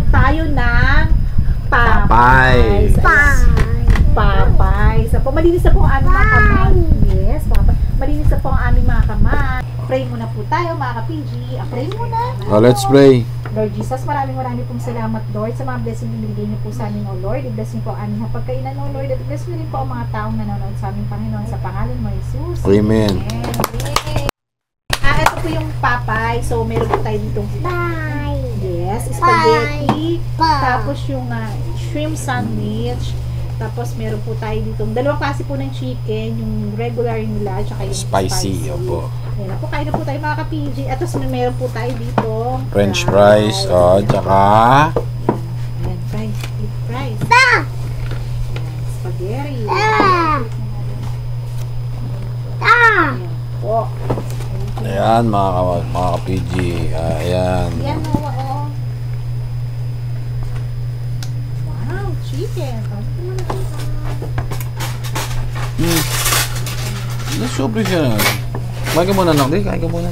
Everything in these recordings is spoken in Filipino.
po tayo ng papay. Papay. Papay. Sa po, malinis na po ang aming mga kamay. Yes, papay. Malinis na po ang aming mga kamay. Pray muna po tayo, mga ka-PG. Pray muna. Oh, let's pray. Lord Jesus, maraming maraming pong salamat, Lord, sa mga blessing na binigay niyo po sa amin, O Lord. I-bless niyo po ang aming hapagkainan, O Lord. At i-bless niyo rin po ang mga taong nanonood sa aming Panginoon sa pangalan mo, Jesus. Amen. Amen. Ah, ito po yung papay. So, meron po tayo ditong Bye. Yes, spaghetti. Bye. Tapos yung ah, shrimp sandwich. Tapos meron po tayo dito dalawang klase po ng chicken, yung regular nila, tsaka yung Spicy, opo. Ayan po, kain na po tayo mga ka-PG. At tapos may meron po tayo dito. French fries, oh, tsaka Ayan, fries. Eat fries. Ah. Ayan, spaghetti. Ah. Ah. Ayan po. ayan mga ka- mga ka-PG. Ah, ayan. Nasubre siya. Kumain ka muna, Nak. Di, kain ka muna.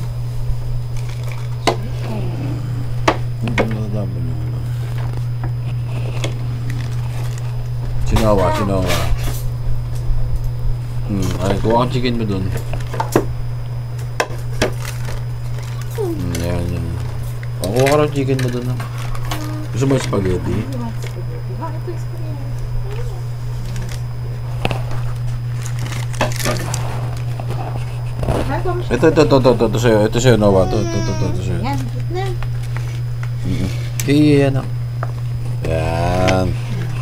Sinawa, sinawa. Hmm, ay, kuha kang chicken mo dun. Hmm, yan, yan. Kuha ka ng chicken mo dun. Nak. Gusto mo spaghetti want spaghetti? Oh, ito yung spaghetti. Ay, kung siya- Ito, ito, ito, ito, ito, ito sa'yo. Ito sa'yo, Noah. Ito, ito, ito, ito, ito sa'yo. Yan, gitna. Okay, yan. oh. Yan.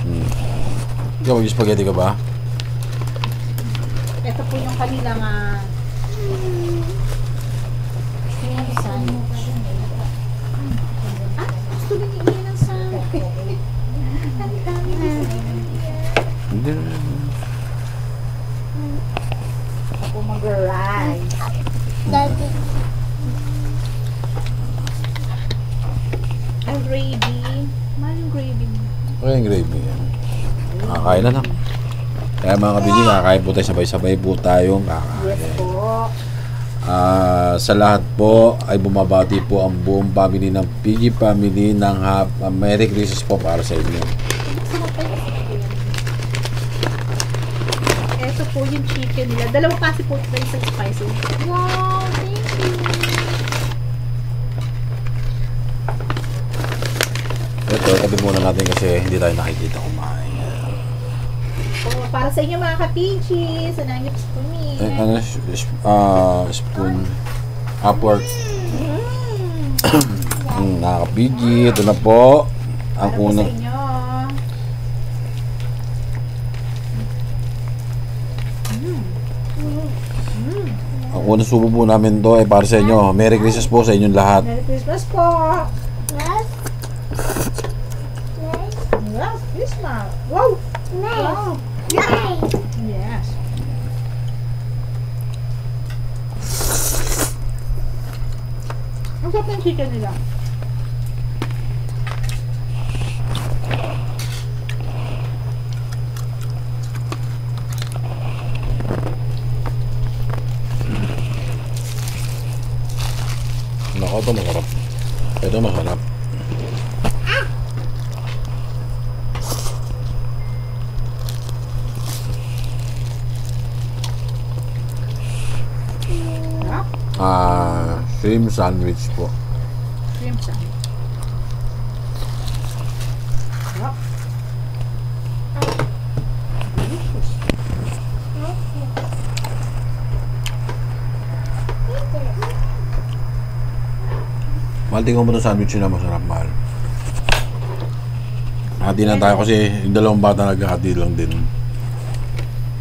Hmm. Ikaw, mag-spaghetti ka ba? Ito po yung kanilang ah, Kakain na lang. Kaya mga kabili, kakain po tayo sabay-sabay po tayong Yes kakain. po. Ah, sa lahat po ay bumabati po ang buong family ng PG family ng hap, ah, Merry Christmas po para sa inyo. Ito po yung chicken nila. Dalawang kasi po ito isang spicy. Wow, thank you. Ito, tabi muna natin kasi hindi tayo nakikita kumain. Para sa inyo mga. Sanahan niyo po me. Eh, ano, ah, spoon upward. Mm. Nakaka-PG. Ito na po. Ang Para po unang sa inyo. Ang unang subo po namin to ay para sa inyo. Merry Christmas po sa inyong lahat. Merry Christmas po. Yes. Yes. Yes, Christmas. Wow. Nice. Wow. Nice. Yes. Ang sarap ng chicken nila. Nako, ito masarap. Ito masarap. Sarap. Ah, shrimp sandwich po. Shrimp sandwich. Sarap. Delicious. Mahal tingnan mo itong sandwich na masarap, mahal. Hati na tayo kasi yung dalawang bata naghahati lang din.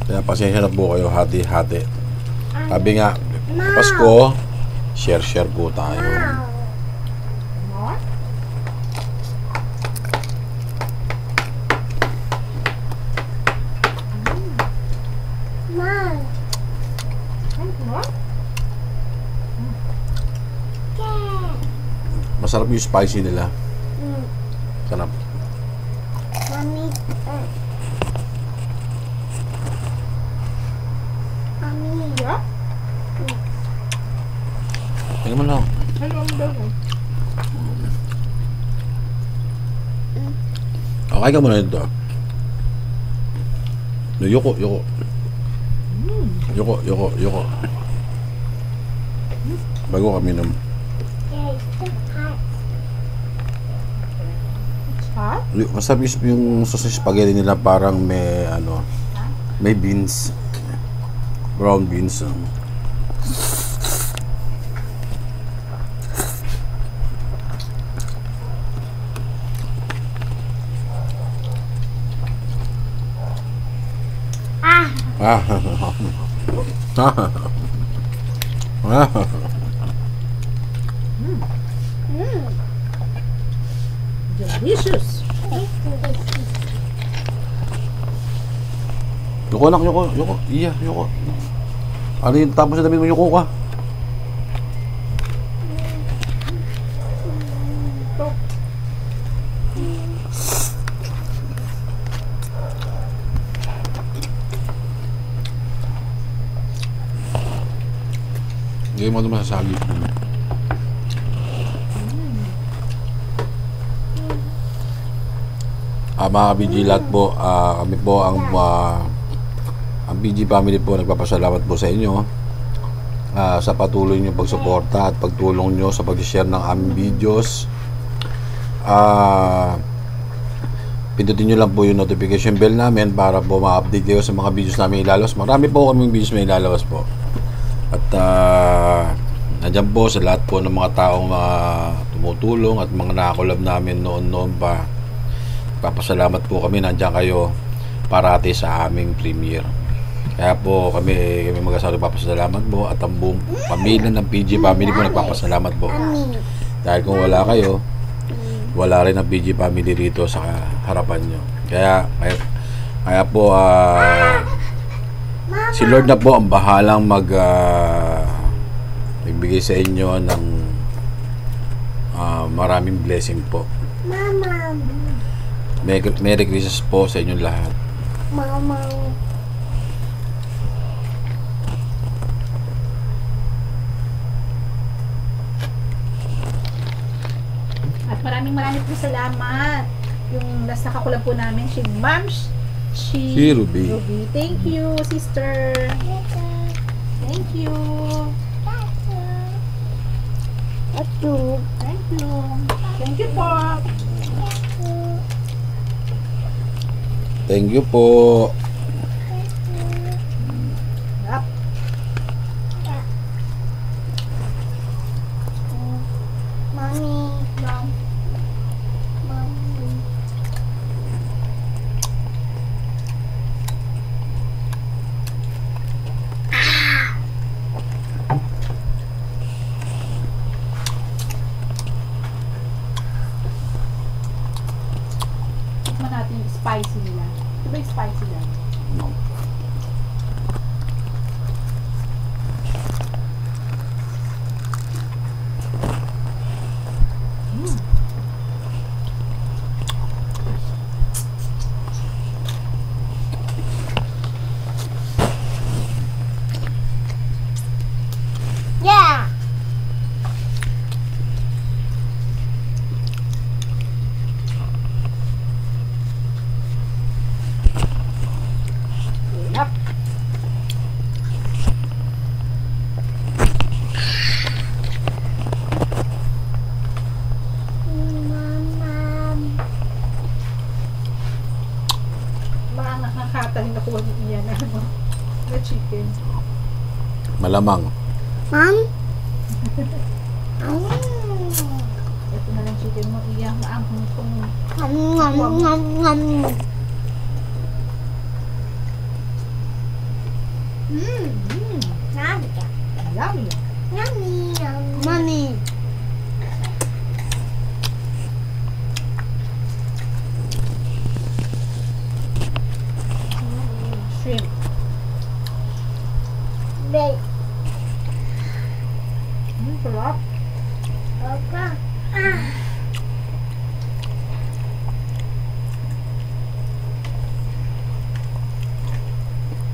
Kaya pasensya na po kayo, hati-hati. Sabi nga, Pasko, share-share po tayo. Masarap yung spicy nila. Mm. Sarap. Mommy. Uh. Mommy. Sarap. Tingnan mo lang. Ano ang daw? Okay ka muna ito. No, Yoko, yoko. Yoko, yoko, yoko. Bago kami nam. Okay. Hot. Ha? Y- Masarap yung- yung sausage spaghetti nila parang may ano, may beans. Brown beans. Mm. Delicious. Yoko nak, yoko, yoko. Iya, yoko. Ano yung tapos na damit mo, yoko ka? Hindi mo ito masasagi. Ah, mga lahat po, ah, kami po ang ah, ang BG family po nagpapasalamat po sa inyo ah, sa patuloy niyo pagsuporta at pagtulong niyo sa pag-share ng aming videos. Ah, pindutin niyo lang po yung notification bell namin para po ma-update kayo sa mga videos namin ilalabas. Marami po kaming videos na ilalabas po. At uh, nandyan po sa lahat po ng mga taong mga tumutulong at mga nakakulab namin noon-noon pa. Papasalamat po kami nandyan kayo parati sa aming premiere. Kaya po kami, kami mag-asawa nagpapasalamat po at ang buong pamilya ng PG family po nagpapasalamat po. Dahil kung wala kayo, wala rin ang PG family rito sa harapan nyo. Kaya, kaya, kaya po, ah, si Lord na po ang bahalang mag, ah, magbigay sa inyo ng ah, maraming blessing po. Mama. Merry, Merry Christmas po sa inyong lahat. Mama. At maraming maraming po salamat. Yung last nakakulab po namin, si Ma'am Sh- si, Si Ruby. Thank you, sister. Thank you. Atu. Thank you. Thank you po. Thank you po. malamang. Mom? Ngom, ngom, ngom, ngom. Mmm, mmm, yummy.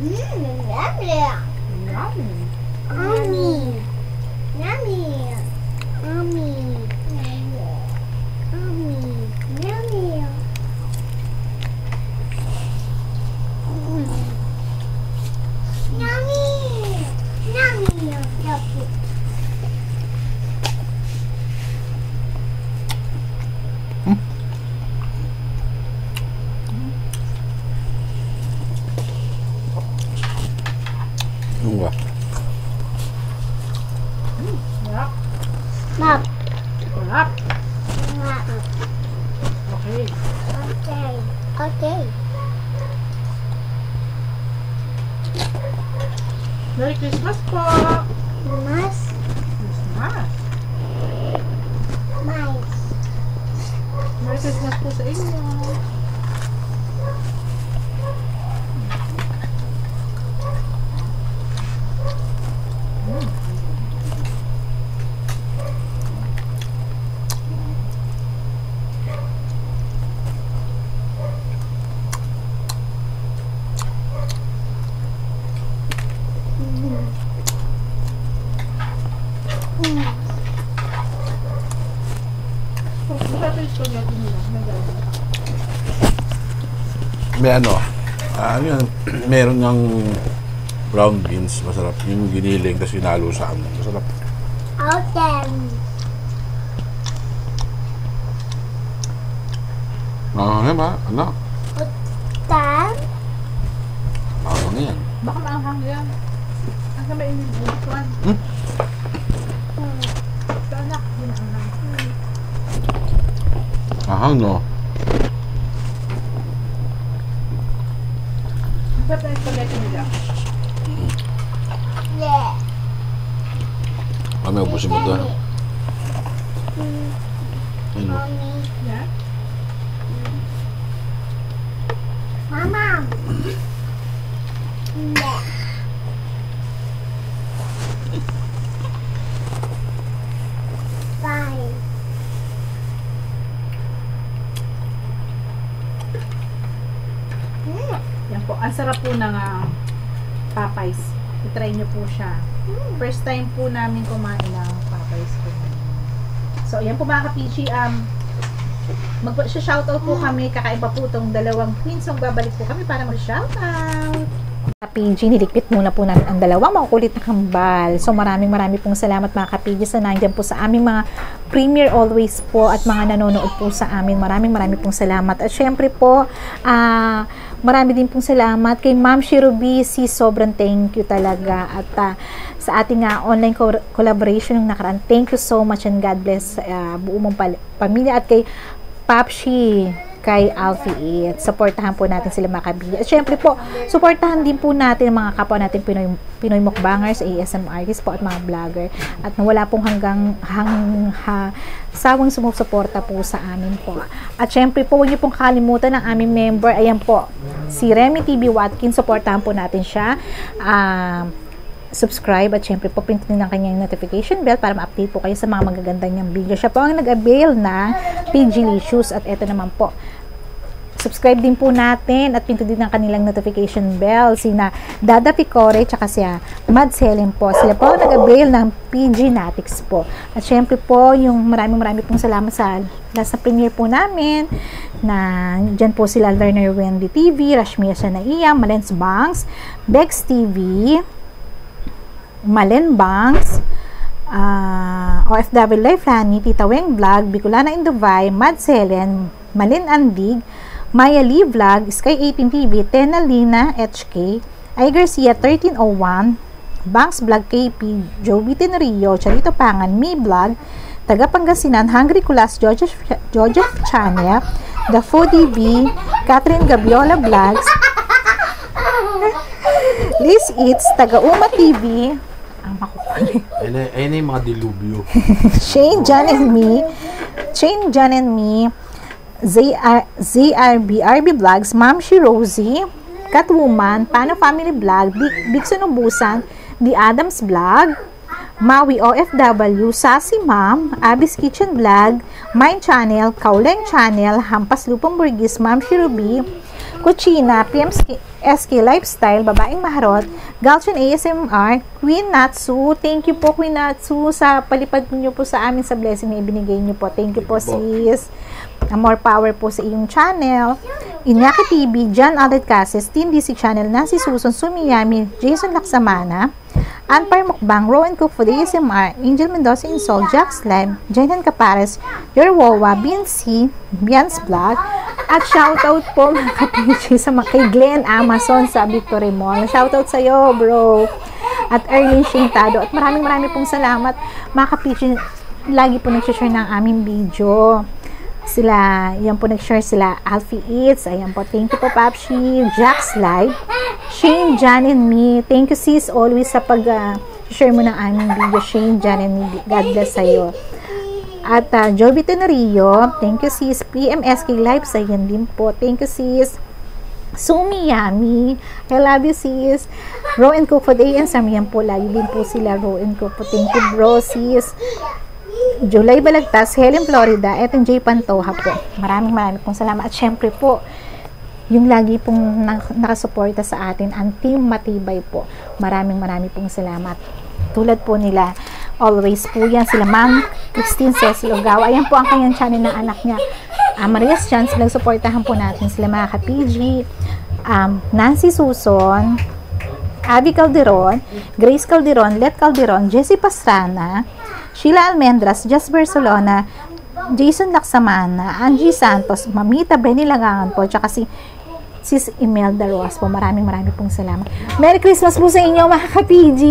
Mmm, yummy. Yummy. Yummy. Yummy. Mommy. Ano ba? Sarap. Mom. Sarap. Okay. Okay. Okay. Merry Christmas po. Mas. Christmas. Mais. Merry Christmas po sa inyo. Masarap yung spaghetti nila. May ganun. May ano, ah, ano yan, meron ng brown beans, masarap. Yung giniling, tapos hinalo sa ano, masarap. Okay. Ano nga ba? Ano? Tan. Ano na yan? Baka maanghang yan. Ang kami inibutuan. Hmm? Sa anak, yun ang anghang. Ahang, no? Ang sarap na yung spaghetti nila. Yeah. Kami, ubusin mo ito. ah. Ano? Mommy. Yeah? Mama. Yeah. Bye. Mm. Yan po. Ang sarap po ng ah, Popeyes. I-try nyo po siya. First time po namin kumain ng Popeyes po. So, yan po mga ka-PG. Um, mag-shoutout po kami. Kakaiba po itong dalawang queens. Babalik po kami para mag-shoutout. Kapiji, nilikpit muna po namin ang dalawang makukulit na kambal. So maraming maraming pong salamat mga kapiji sa nandiyan po sa aming mga premier always po at mga nanonood po sa amin. Maraming maraming pong salamat. At syempre po, ah marami din pong salamat kay Ma'am Shirubi. Sobrang thank you talaga. At ah, sa ating ah, online co- collaboration yung nakaraan, thank you so much and God bless ah, buo mong pamilya at kay Papshi kay Alfie It. Supportahan po natin sila mga. At syempre po, supportahan din po natin ang mga kapwa natin Pinoy, Pinoy mukbangers, ASM artists po at mga vlogger. At wala pong hanggang hang, ha, sawang sumusuporta po sa amin po. At syempre po, huwag niyo pong kalimutan ang aming member. Ayan po, si Remy TV Watkins. Supportahan po natin siya. Um, subscribe at syempre po pindutin ang kanyang notification bell para ma-update po kayo sa mga magaganda niyang video. Siya po ang nag-avail ng PG Licious at eto naman po. Subscribe din po natin at pindutin ang kanilang notification bell sina Dada Picore tsaka si Mad Helen po. Sila po nag-avail ng PG Natics po. At syempre po yung maraming maraming pong salamat sa last na premiere po namin na dyan po sila Learner Wendy TV, Rashmia Sanaiya, Malens Banks, Bex TV, Malen Banks, uh, OFW Life Rani, Tita Weng Vlog, Bicolana in Dubai, Mad Selen, Malin Andig, Maya Lee Vlog, Sky 18 TV, Tena Lina HK, I Garcia 1301, Banks Vlog KP, Joey Tenrio, Charito Pangan, Me Vlog, Taga Pangasinan, Hungry Kulas, Georgia, Georgia Chania, The Foodie B, Catherine Gabiola Vlogs, Liz Eats, Taga Uma TV. Ayun na, ayun na yung mga dilubyo. Shane, John and me, Shane, John and me, ZR, ZRB, RB Vlogs, Ma'am Shi Rosie, Catwoman, Pano Family Vlog, Big, Big Sunubusan, The Adams Vlog, Maui OFW, Sassy Ma'am, Abby's Kitchen Vlog, Mine Channel, Kauleng Channel, Hampas Lupang Burgis, Ma'am Shirubi, Kuchina, PMSK SK Lifestyle, Babaeng Maharot, Galchan ASMR, Queen Natsu. Thank you po, Queen Natsu, sa palipad niyo po sa amin sa blessing na ibinigay niyo po. Thank you po, sis. Uh, more power po sa iyong channel. Inyaki TV, John Aldet Cases, Team DC Channel, Nancy Susan, Sumiyami, Jason Laksamana, Anpar Mukbang, Rowan Cook for the ASMR, Angel Mendoza Insol, Jax Live, Jainan Capares, Your Wawa, Bincy, Bian's Vlog, at shoutout po mga kapichi sa mga kay Glenn Amazon sa Victory Mall. Shoutout sa'yo, bro. At Erlyn Shintado. At maraming maraming pong salamat mga kapichi. Lagi po nag-share ng aming video sila, yan po nag-share sila, Alfie Eats, ayan po, thank you po Papshi, Jax Live, Shane, Jan, and me, thank you sis, always sa pag, uh, share mo ng aming video, Shane, Jan, and me, God bless sa'yo. At uh, Joby Tenorio, thank you sis, PMSK Live, sa yan din po, thank you sis, Sumi Yami, I love you sis. Ro and Cook for the ANSM, yan po, lagi din po sila, Ro and Cook po, thank you bro sis. July Balagtas, Helen Florida, at Jay Pantoja po. Maraming maraming pong salamat. At syempre po, yung lagi pong na- nakasuporta sa atin, ang Team Matibay po. Maraming maraming pong salamat. Tulad po nila, always po yan, sila Ma'am Christine Cecil Ogawa. Ayan po ang kanyang channel ng anak niya. Uh, Maria's Chance, nagsuportahan po natin sila mga ka-PG, um, Nancy Suson, Abby Calderon, Grace Calderon, Let Calderon, Jessie Pastrana, Sheila Almendras, Jess Barcelona, Jason Laksamana, Angie Santos, Mamita Brenny Langangan po, tsaka si Sis Imelda Roas po. Maraming maraming pong salamat. Merry Christmas po sa inyo mga ka-PG.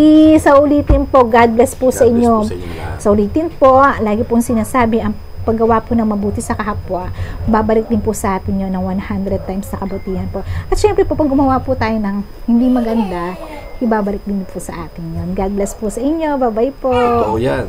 Sa ulitin po, God bless po sa God bless inyo. po sa inyo. Sa ulitin po, lagi pong sinasabi, ang paggawa po ng mabuti sa kahapwa, babalik din po sa atin yun ng 100 times sa kabutihan po. At syempre po, pag gumawa po tayo ng hindi maganda, ibabalik din po sa atin yun. God bless po sa inyo. Bye-bye po. Totoo yan.